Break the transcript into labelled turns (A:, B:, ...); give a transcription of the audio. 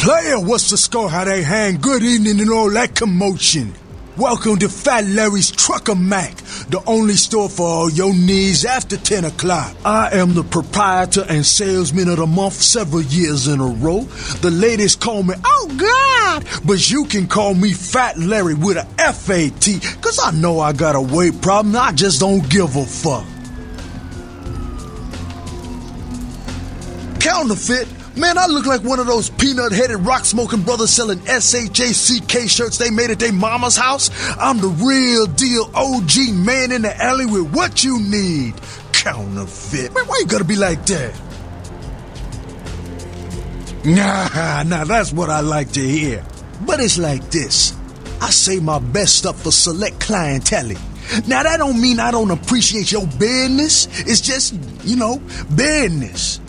A: Player, what's the score? How they hang? Good evening and all that commotion. Welcome to Fat Larry's Trucker Mac, the only store for all your needs after 10 o'clock. I am the proprietor and salesman of the month several years in a row. The ladies call me, oh God, but you can call me Fat Larry with a F-A-T, cause I know I got a weight problem, I just don't give a fuck. Counterfeit? Man, I look like one of those peanut headed rock smoking brothers selling SHACK shirts they made at their mama's house. I'm the real deal OG man in the alley with what you need. Counterfeit. Man, why you gotta be like that? Nah, nah, that's what I like to hear. But it's like this. I say my best stuff for select clientele. Now that don't mean I don't appreciate your business. It's just, you know, business.